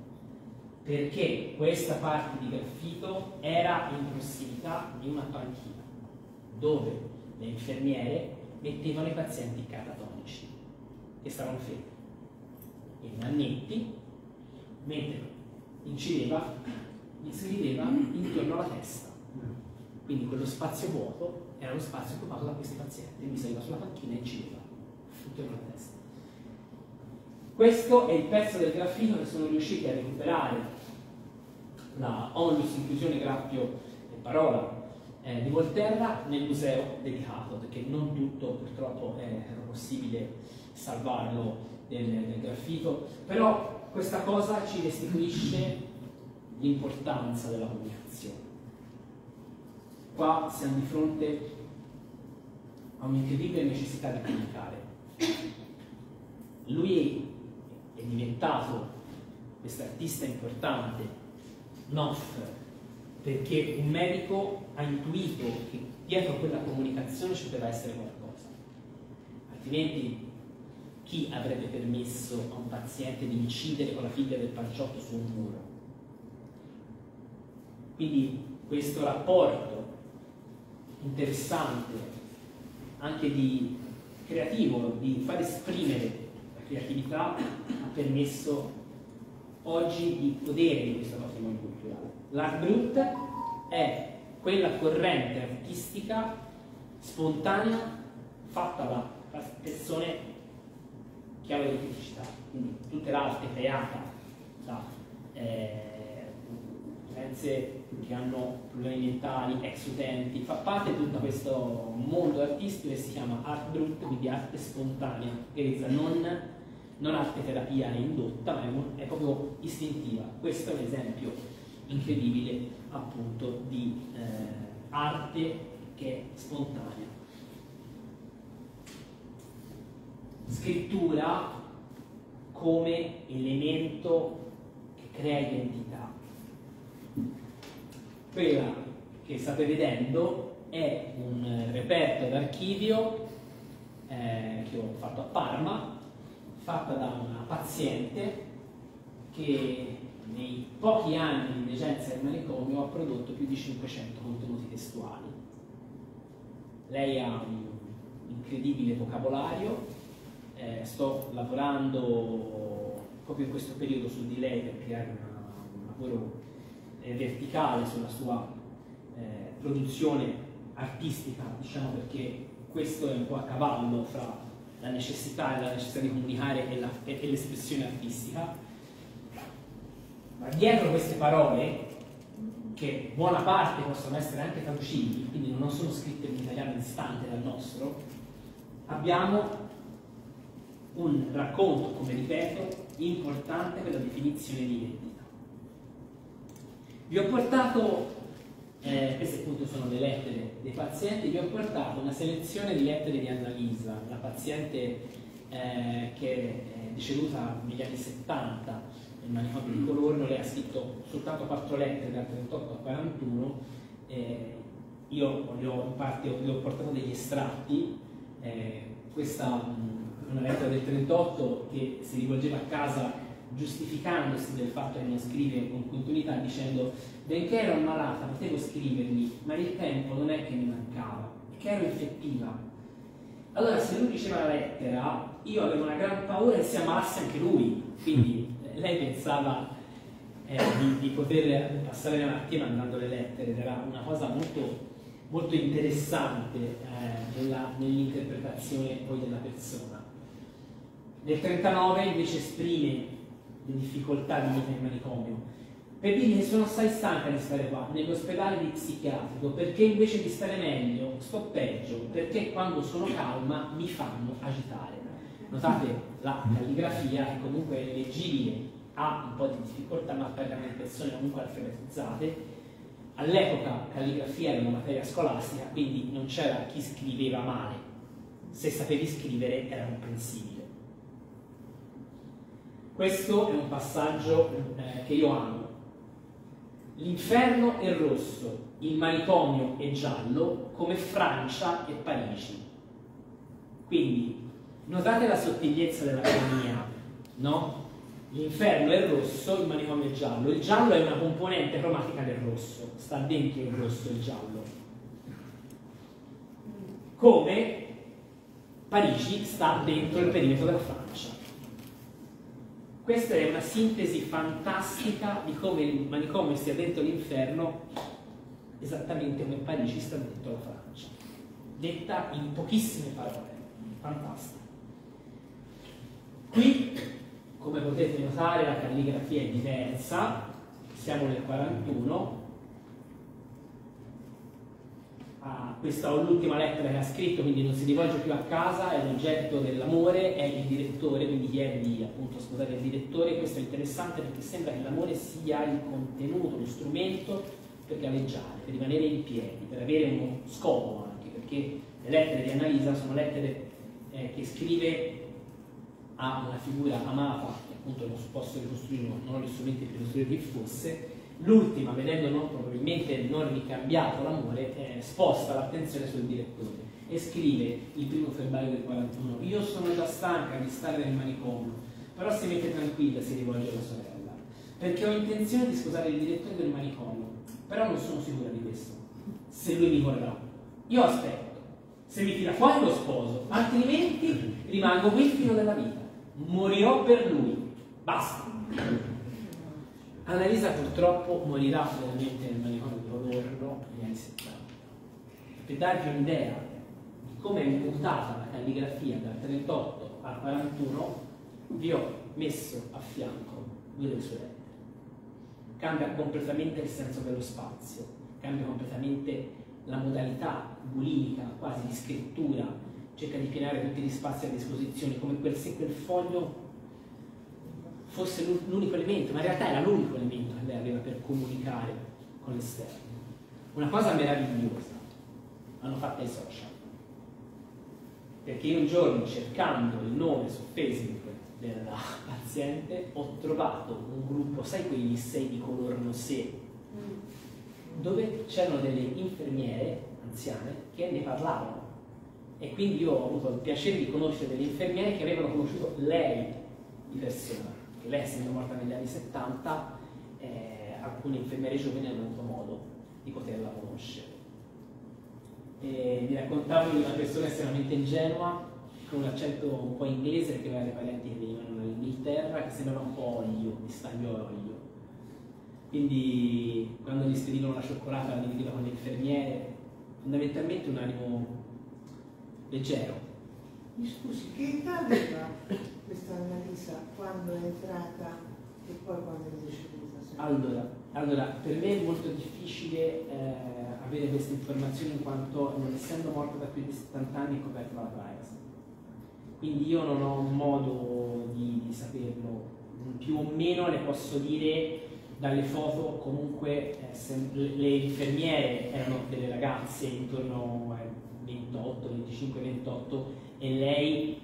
Speaker 3: Perché questa parte di graffito era in prossimità di una panchina dove le infermiere mettevano i pazienti catatonici che stavano fermi. E Nannetti, mentre incideva, scriveva intorno alla testa. Quindi quello spazio vuoto era lo spazio occupato da questi pazienti. Lui saliva sulla panchina e incideva intorno alla testa. Questo è il pezzo del graffito che sono riusciti a recuperare la Onlus Inclusione Graffio e Parola eh, di Volterra nel museo dedicato, perché non tutto purtroppo era possibile salvarlo del, del graffito, però questa cosa ci restituisce l'importanza della comunicazione. Qua siamo di fronte a un'incredibile necessità di comunicare. Lui è diventato questo artista importante, Noff, perché un medico ha intuito che dietro quella comunicazione ci poteva essere qualcosa. Altrimenti chi avrebbe permesso a un paziente di incidere con la figlia del panciotto su un muro? Quindi questo rapporto interessante, anche di creativo, di far esprimere la creatività, ha permesso oggi di godere di questo patrimonio culturale. L'art brut è quella corrente artistica spontanea fatta da persone chiave di criticità, quindi tutta l'arte creata da eh, che hanno problemi mentali, ex utenti, fa parte di tutto questo mondo artistico che si chiama art brut, quindi arte spontanea, che non, non arte terapia indotta, ma è, è, proprio istintiva. Questo è un esempio incredibile appunto di eh, arte che è spontanea. Scrittura come elemento che crea identità quella che state vedendo è un reperto d'archivio eh, che ho fatto a Parma, fatta da una paziente che nei pochi anni di degenza del manicomio ha prodotto più di 500 contenuti testuali. Lei ha un incredibile vocabolario, eh, sto lavorando proprio in questo periodo su di lei per creare una, un lavoro eh, verticale sulla sua eh, produzione artistica, diciamo perché questo è un po' a cavallo fra la necessità e la necessità di comunicare e, l'espressione artistica. Ma dietro queste parole, che buona parte possono essere anche traducibili, quindi non sono scritte in italiano distante dal nostro, abbiamo un racconto, come ripeto, importante per la definizione di identità. Vi ho portato, eh, queste appunto sono le lettere dei pazienti, vi ho portato una selezione di lettere di Annalisa, la paziente eh, che è deceduta negli anni 70 nel manicomio di Colorno, lei ha scritto soltanto quattro lettere dal 38 al 41, eh, io ho, in parte le ho portato degli estratti, eh, questa una lettera del 38 che si rivolgeva a casa giustificandosi del fatto che non scrive con continuità dicendo benché ero ammalata potevo scrivermi ma il tempo non è che mi mancava è che ero effettiva allora se lui diceva la lettera io avevo una gran paura che si ammalasse anche lui. Quindi eh, lei pensava eh, di, di, poter passare le malattie mandando le lettere era una cosa molto, molto interessante eh, nella, nell'interpretazione poi della persona nel 39 invece esprime le difficoltà di vita in manicomio. Per dire sono assai stanca di stare qua, nell'ospedale di psichiatrico, perché invece di stare meglio sto peggio, perché quando sono calma mi fanno agitare. Notate la calligrafia che comunque è leggibile, ha un po' di difficoltà, ma per le persone comunque alfabetizzate. All'epoca calligrafia era una materia scolastica, quindi non c'era chi scriveva male. Se sapevi scrivere era comprensibile. Questo è un passaggio eh, che io amo. L'inferno è rosso, il manicomio è giallo, come Francia e Parigi. Quindi, notate la sottigliezza della cronia, no? L'inferno è rosso, il manicomio è giallo. Il giallo è una componente cromatica del rosso, sta dentro il rosso il giallo. Come Parigi sta dentro il perimetro della Francia. Questa è una sintesi fantastica di come il manicomio sia dentro l'inferno, esattamente come Parigi sta dentro la Francia. Detta in pochissime parole, fantastica. Qui, come potete notare, la calligrafia è diversa, siamo nel 41, Ah, questa è l'ultima lettera che ha scritto, quindi non si rivolge più a casa, è l'oggetto dell'amore, è il direttore, quindi chiede di appunto sposare il direttore, questo è interessante perché sembra che l'amore sia il contenuto, lo strumento per galleggiare, per rimanere in piedi, per avere uno scopo anche, perché le lettere di Annalisa sono lettere eh, che scrive a una figura amata, che appunto non posso ricostruire, non ho gli strumenti per ricostruire chi fosse, L'ultima, vedendo non, probabilmente non ricambiato l'amore, eh, sposta l'attenzione sul direttore e scrive il primo febbraio del 41 io sono già stanca di stare nel manicomio, però si mette tranquilla, si rivolge alla sorella, perché ho intenzione di sposare il direttore del manicomio, però non sono sicura di questo, se lui mi vorrà. Io aspetto, se mi tira fuori lo sposo, altrimenti rimango qui fino della vita, morirò per lui, basta. Annalisa purtroppo morirà veramente nel manicomio di Rodorno negli anni 70. Per darvi un'idea di come è mutata la calligrafia dal 38 al 41, vi ho messo a fianco due delle sue lettere. cambia completamente il senso dello spazio, cambia completamente la modalità bulimica, quasi di scrittura, cerca di pienare tutti gli spazi a disposizione, come quel, se quel foglio fosse l'unico elemento, ma in realtà era l'unico elemento che lei aveva per comunicare con l'esterno. Una cosa meravigliosa hanno fatto i social. Perché io un giorno cercando il nome su Facebook della <laughs> paziente ho trovato un gruppo, sai quegli sei di color rosé, dove c'erano delle infermiere anziane che ne parlavano. E quindi io ho avuto il piacere di conoscere delle infermiere che avevano conosciuto lei di persona. Lei essendo morta negli anni 70, eh, alcune infermiere giovani hanno avuto modo di poterla conoscere. E mi raccontavo di una persona estremamente ingenua con un accento un po' inglese che aveva dei parenti che venivano dall'Inghilterra che sembrava un po' olio, di staglio. Quindi quando gli spedivano la cioccolata la divideva con le infermiere, fondamentalmente un animo leggero.
Speaker 2: Mi scusi, che età aveva questa Annalisa quando è entrata e poi quando è deceduta?
Speaker 3: Allora, allora, per me è molto difficile eh, avere queste informazioni in quanto non essendo morta da più di 70 anni è coperta dalla privacy quindi io non ho modo di, di, saperlo. Più o meno le posso dire dalle foto comunque eh, le infermiere erano delle ragazze intorno ai 28, 25, 28 e lei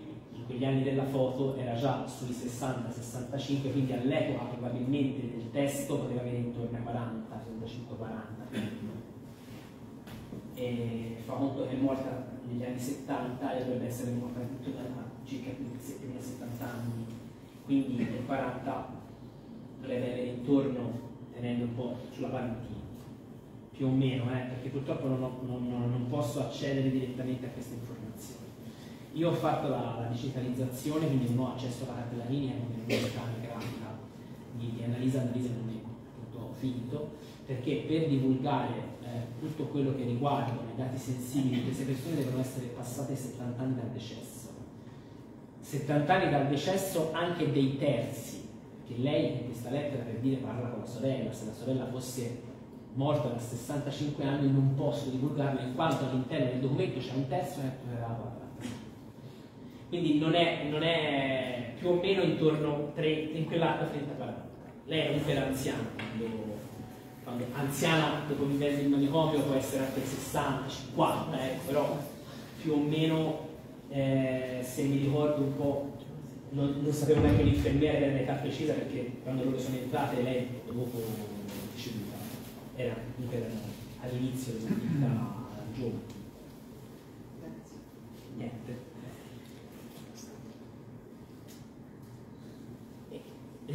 Speaker 3: quegli anni della foto era già sui 60, 65, quindi all'epoca probabilmente del testo poteva avere intorno ai 40, 35, 40. E fa conto che è morta negli anni 70 e dovrebbe essere morta da circa 70 anni, quindi nel 40 dovrebbe avere intorno, tenendo un po' sulla quarantina, più o meno, eh, perché purtroppo non, ho, non, non, posso accedere direttamente a queste informazioni. Io ho fatto la, la digitalizzazione, quindi non ho accesso alla cartellanina come un'unità grafica di, di analisa, analisi non è tutto finito, perché per divulgare eh, tutto quello che riguarda i dati sensibili queste persone devono essere passate 70 anni dal decesso. 70 anni dal decesso anche dei terzi, che lei in questa lettera per dire parla con la sorella, se la sorella fosse morta da 65 anni non posso divulgarlo in quanto all'interno del documento c'è un terzo e la quindi non è, non è, più o meno intorno 30, in quell'arco 30-40 lei è comunque era anziana quando, quando, anziana dopo vivendo in manicomio può essere anche 60, 50 eh, però più o meno eh, se mi ricordo un po', non, non sapevo neanche l'infermiere della età precisa perché quando loro sono entrate lei dopo deceduta, era all'inizio della vita giovane. Niente.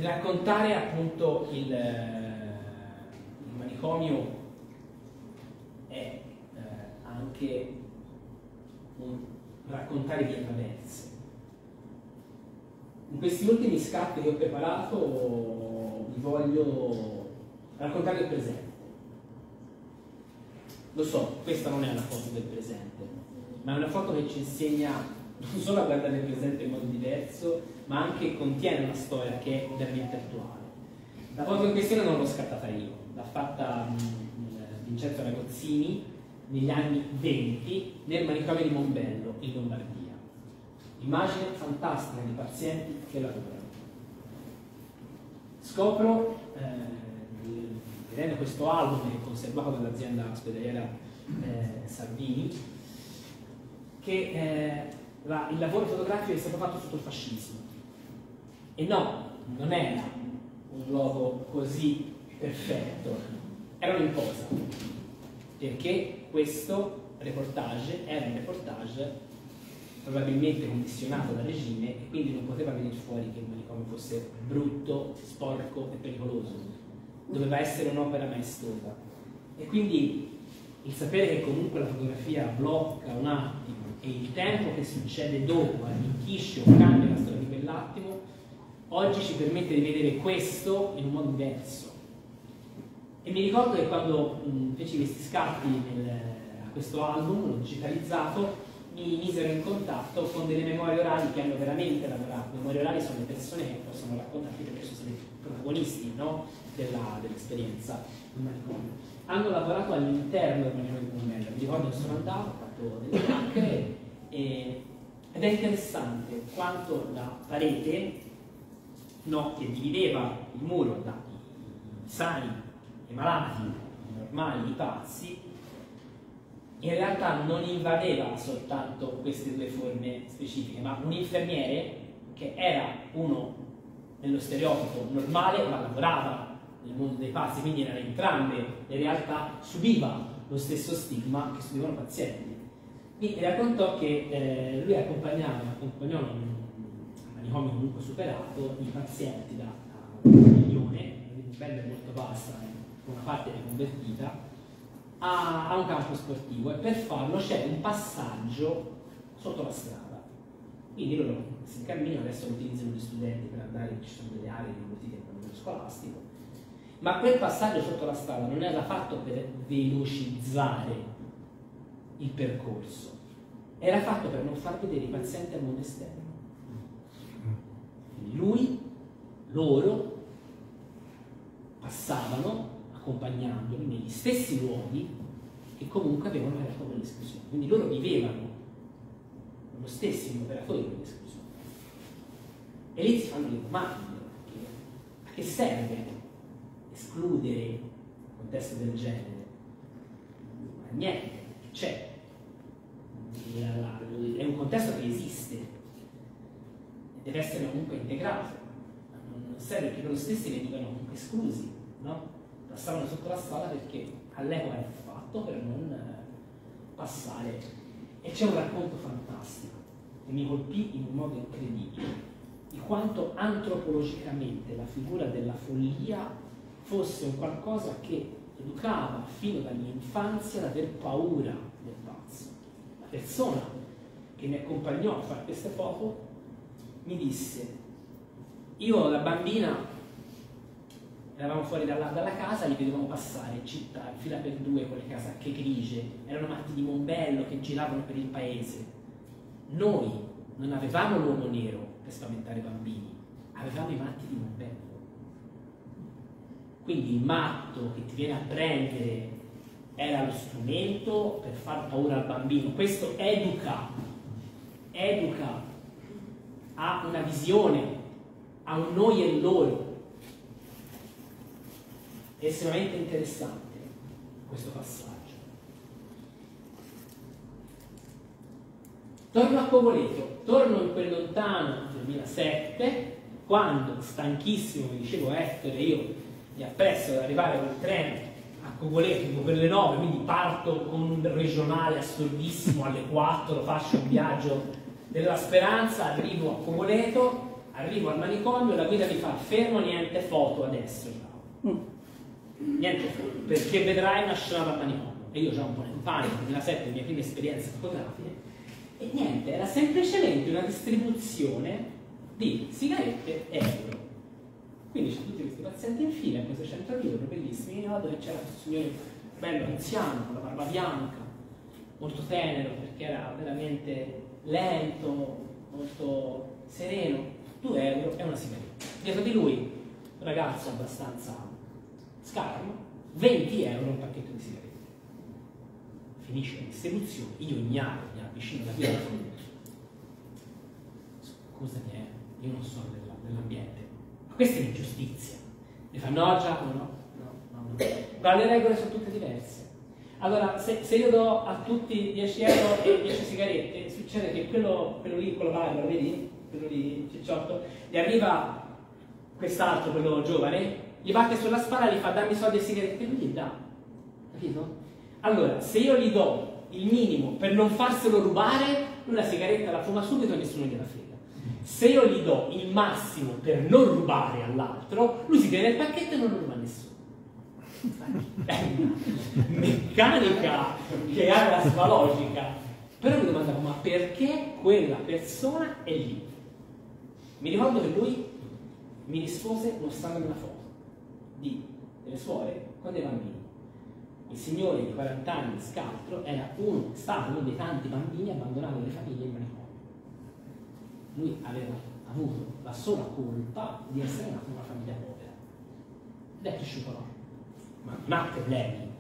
Speaker 3: Raccontare appunto il, il manicomio è eh, anche un, raccontare via traverse. In questi ultimi scatti che ho preparato vi voglio raccontare il presente. Lo so, questa non è una foto del presente, ma è una foto che ci insegna non solo a guardare il presente in modo diverso, ma anche contiene una storia che è veramente attuale. La foto in questione non l'ho scattata io, l'ha fatta mm, Vincenzo Ragozzini negli anni 20 nel manicomio di Mombello in Lombardia. Immagine fantastica di pazienti che lavorano. Scopro, eh, vedendo questo album che è conservato dall'azienda ospedaliera eh, Salvini, che eh, la, il lavoro fotografico è stato fatto sotto il fascismo. E no, non era un luogo così perfetto, era un'imposta. Perché questo reportage era un reportage probabilmente condizionato dal regime e quindi non poteva venire fuori che il manicomio fosse brutto, sporco e pericoloso. Doveva essere un'opera maestosa. E quindi il sapere che comunque la fotografia blocca un attimo e il tempo che succede dopo arricchisce o cambia la storia di quell'attimo, oggi ci permette di vedere questo in un modo diverso. E mi ricordo che quando mh, feci questi scatti nel, a questo album, l'ho digitalizzato, mi misero in contatto con delle memorie orali che hanno veramente lavorato. Le memorie orali sono le persone che possono raccontare, perché sono stati protagonisti no? Dell'esperienza Hanno lavorato all'interno del manicomio di Montmello. Mi ricordo che sono andato, ho fatto delle chiacchiere ed è interessante quanto la parete no, che divideva il muro da sani, i malati, i normali, i pazzi, in realtà non invadeva soltanto queste due forme specifiche, ma un infermiere che era uno nello stereotipo normale, ma lavorava nel mondo dei pazzi, quindi erano entrambe le realtà, subiva lo stesso stigma che subivano i pazienti. Mi raccontò che eh, lui accompagnava, accompagnò manicomio comunque superato i pazienti da, da un milione, quindi bella e molto bassa, una parte riconvertita, a, a un campo sportivo e per farlo c'è un passaggio sotto la strada. Quindi loro si incamminano, adesso lo utilizzano gli studenti per andare, ci sono delle aree devolute nel scolastico, ma quel passaggio sotto la strada non era fatto per velocizzare il percorso, era fatto per non far vedere i pazienti al mondo esterno. Lui, loro passavano accompagnandoli negli stessi luoghi che comunque avevano creato quell'esclusione. Quindi loro vivevano lo stesso operatori di quell'esclusione. E lì si fanno le domande, a che serve escludere un contesto del genere? Ma niente, c'è. È un contesto che esiste, deve essere comunque integrato. Non serve che loro stessi vengano comunque esclusi, no? passavano sotto la strada perché all'epoca era fatto per non eh, passare. E c'è un racconto fantastico che mi colpì in un modo incredibile di quanto antropologicamente la figura della follia fosse un qualcosa che educava fino dall'infanzia ad aver paura del pazzo. La persona che mi accompagnò a fare queste foto mi disse, io da bambina eravamo fuori dalla, dalla, casa, li vedevamo passare in città, in fila per due con le casacche grigie, erano matti di Mombello che giravano per il paese. Noi non avevamo l'uomo nero per spaventare i bambini, avevamo i matti di Mombello. Quindi il matto che ti viene a prendere era lo strumento per far paura al bambino. Questo educa, educa, ha una visione, ha un noi e loro è estremamente interessante questo passaggio. Torno a Cogoleto, torno in quel lontano 2007, quando, stanchissimo, mi dicevo Ettore, io mi appresso ad arrivare col treno a Cogoleto per le 9, quindi parto con un regionale assurdissimo alle 4, faccio un viaggio della speranza, arrivo a Cogoleto, arrivo al manicomio, la guida mi fa fermo, niente foto adesso. Mm. Niente perché vedrai una scena da manicomio. E io già un po' nel panico, 2007 le mie prime esperienze fotografiche. E niente, era semplicemente una distribuzione di sigarette e euro. Quindi c'è tutti questi pazienti in fila in questo centro di euro bellissimi. Io vado e c'era questo signore bello anziano con la barba bianca molto tenero perché era veramente lento molto sereno 2 euro e una sigaretta dietro di lui ragazzo abbastanza scarno 20 euro un pacchetto di sigarette. Finisce la distribuzione, io ignaro, mi avvicino da via scusami, eh, io non sono dell'ambiente, ma questa è l'ingiustizia. Mi fa no già, no, no, no, no. Ma le regole sono tutte diverse. Allora, se, se, io do a tutti 10 euro e 10 sigarette, succede che quello, quello lì, quello barbaro, vedi? Quello lì, cicciotto, gli arriva quest'altro, quello giovane, gli batte sulla spalla e gli fa dammi soldi e sigarette e lui gli dà. Capito? Allora, se io gli do il minimo per non farselo rubare, lui la sigaretta la fuma subito e nessuno gliela frega. Se io gli do il massimo per non rubare all'altro, lui si tiene il pacchetto e non lo ruba nessuno. Meccanica che ha la sua logica. Però mi domandavo, ma perché quella persona è lì? Mi ricordo che lui mi rispose mostrandomi una foto di, delle suore con dei bambini. il signore di 40 anni scaltro era uno, stato uno dei tanti bambini abbandonati dalle famiglie in manicomio. Lui aveva avuto la sola colpa di essere nato in una famiglia povera. Cresciuto là. Ma non ha problemi,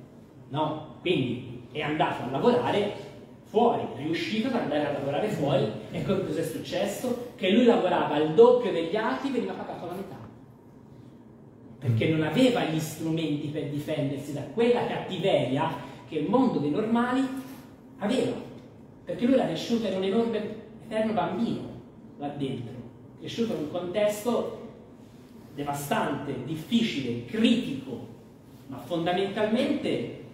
Speaker 3: no? Quindi è andato a lavorare fuori, è riuscito ad andare a lavorare fuori e cosa è successo? Che lui lavorava il doppio degli altri e veniva pagato la metà. Perché non aveva gli strumenti per difendersi da quella cattiveria che il mondo dei normali aveva, perché lui era cresciuto, era un enorme, eterno bambino là dentro, cresciuto in un contesto devastante, difficile, critico, ma fondamentalmente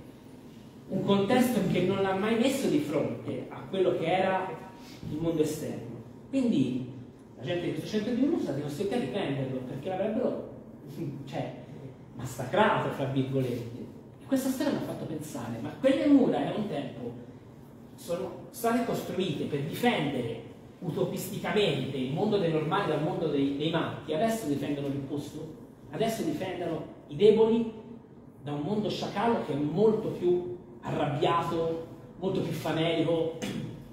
Speaker 3: un contesto che non l'ha mai messo di fronte a quello che era il mondo esterno. Quindi la gente di questo centro di uno è stata costretta a riprenderlo perché l'avrebbero <laughs> cioè, massacrato, fra virgolette. E questa storia mi ha fatto pensare, ma quelle mura era un tempo sono state costruite per difendere utopisticamente il mondo dei normali dal mondo dei, dei matti, adesso difendono l'imposto, adesso difendono i deboli da un mondo sciacallo che è molto più arrabbiato, molto più fanelico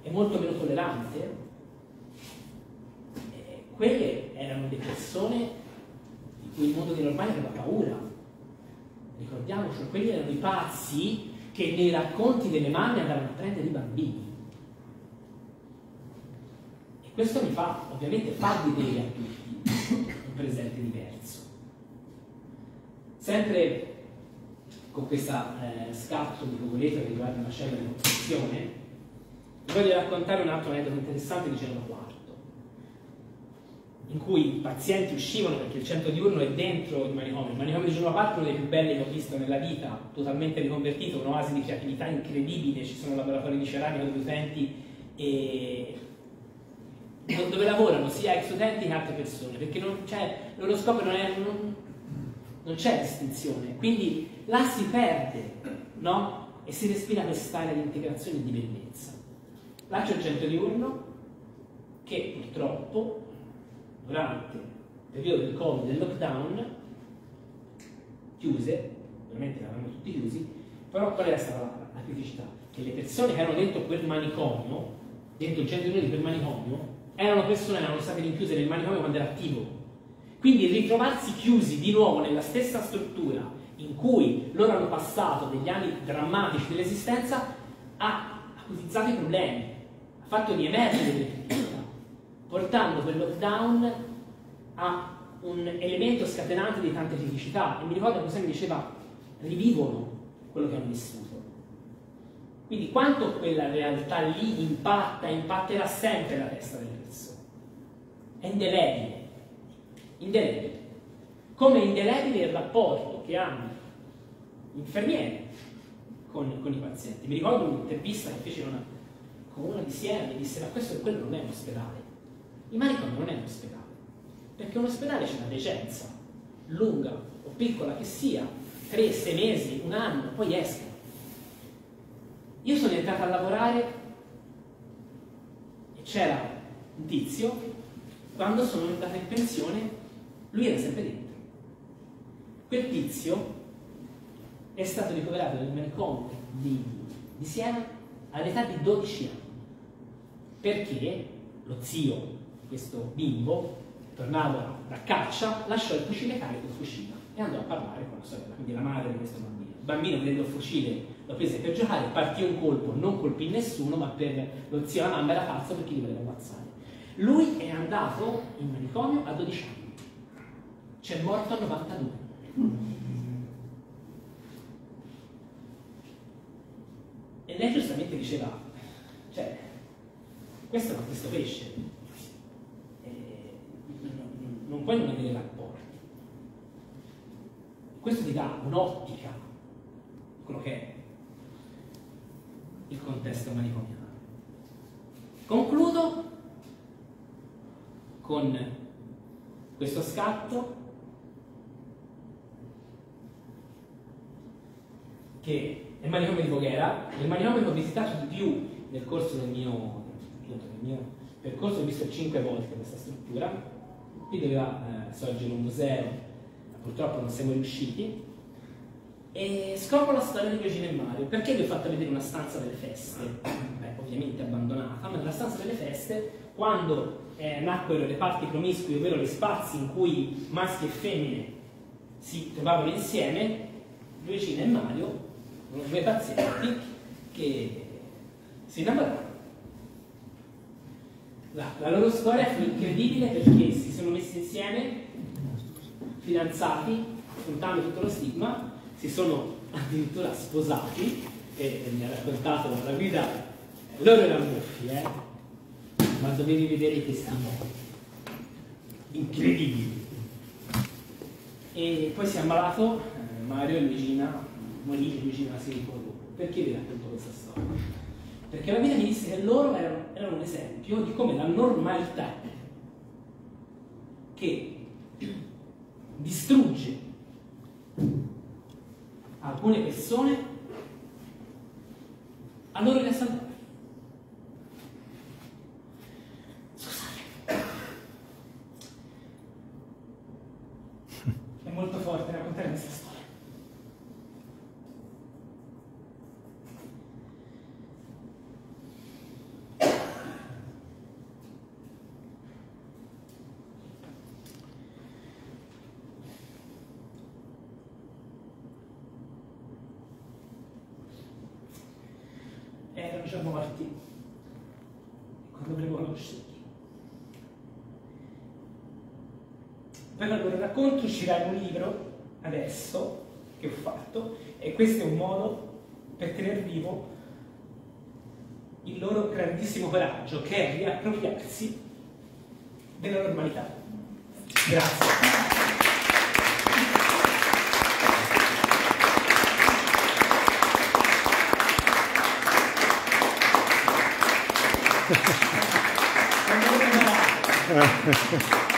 Speaker 3: e molto meno tollerante. E quelle erano le persone il mondo dei normali aveva paura. Ricordiamoci, quelli erano i pazzi che nei racconti delle mamme andavano a prendere i bambini. E questo mi fa ovviamente far vedere a tutti un presente diverso. Sempre con questo eh, scatto di Cogoleto che riguarda una scena di confessione, vi voglio raccontare un altro aneddoto interessante di Genova IV in cui i pazienti uscivano perché il centro diurno è dentro il manicomio. Il manicomio di Genova Park è uno dei più belli che ho visto nella vita, totalmente riconvertito, un'oasi di creatività incredibile, ci sono laboratori di ceramica dove utenti e... dove lavorano sia ex utenti che altre persone, perché non il loro scopo non, è, non, non c'è distinzione, quindi là si perde, no? E si respira quest'area di integrazione e di bellezza. Là c'è un centro diurno che purtroppo durante il periodo del Covid, del lockdown, chiuse, ovviamente erano tutti chiusi, però qual era stata la, la criticità? Che le persone che erano dentro quel manicomio, dentro il centro di quel manicomio, erano persone che erano state rinchiuse nel manicomio quando era attivo. Quindi ritrovarsi chiusi di nuovo nella stessa struttura in cui loro hanno passato degli anni drammatici dell'esistenza ha acutizzato i problemi, ha fatto riemergere delle criticità portando quel lockdown a un elemento scatenante di tante criticità. E mi ricordo che José mi diceva, rivivono quello che hanno vissuto. Quindi quanto quella realtà lì impatta, impatterà sempre la testa delle persone. È indelebile. Indelebile. Come indelebile il rapporto che hanno gli infermieri con, con, i pazienti. Mi ricordo un'intervista che fece una, con una di Siena, mi disse, ma questo quello non è un ospedale il manicomio non è un ospedale, perché un ospedale c'è una decenza, lunga o piccola che sia, tre, sei mesi, un anno, poi escono. Io sono entrata a lavorare e c'era un tizio, quando sono andata in pensione, lui era sempre dentro. Quel tizio è stato ricoverato nel manicomio di, di Siena all'età di 12 anni, perché lo zio questo bimbo, tornato da caccia, lasciò il fucile carico in fucina e andò a parlare con la sorella, quindi la madre di questo bambino. Il bambino, vedendo il fucile, lo prese per giocare, partì un colpo, non colpì nessuno, ma per lo zio e la mamma era pazzo perché li voleva ammazzare. Lui è andato in manicomio a 12 anni, c'è morto a 92. E lei giustamente diceva, cioè, questo è questo pesce, non puoi non avere rapporti. Questo ti dà un'ottica quello che è il contesto manicomiale. Concludo con questo scatto che è il manicomio di Voghera, il manicomio che ho visitato di più nel corso del mio, del mio percorso, ho visto cinque volte questa struttura, qui doveva eh, sorgere un museo, purtroppo non siamo riusciti, e scopro la storia di Luigino e Mario. Perché vi ho fatto vedere una stanza delle feste? Beh, ovviamente abbandonata, ma nella stanza delle feste, quando eh, nacquero le parti promiscue, ovvero gli spazi in cui maschi e femmine si trovavano insieme, Luigino e Mario, due pazienti che si innamorarono. La, la loro storia fu incredibile perché si sono messi insieme, fidanzati, affrontando tutto lo stigma, si sono addirittura sposati e, e mi ha raccontato la guida, loro erano muffi, eh? ma dovevi vedere i testimoni, incredibili. E poi si è ammalato eh, Mario e Luigina, morì Luigina sei dopo. Perché vi racconto questa storia? Perché la vita mi disse che loro erano, erano un esempio di come la normalità che <clears throat> distrugge alcune persone a loro. È molto forte raccontare questa storia. erano già morti quando avremo conosciuti. Per racconto uscirà in un libro adesso che ho fatto e questo è un modo per tenere vivo il loro grandissimo coraggio che è riappropriarsi della normalità. Grazie. <laughs>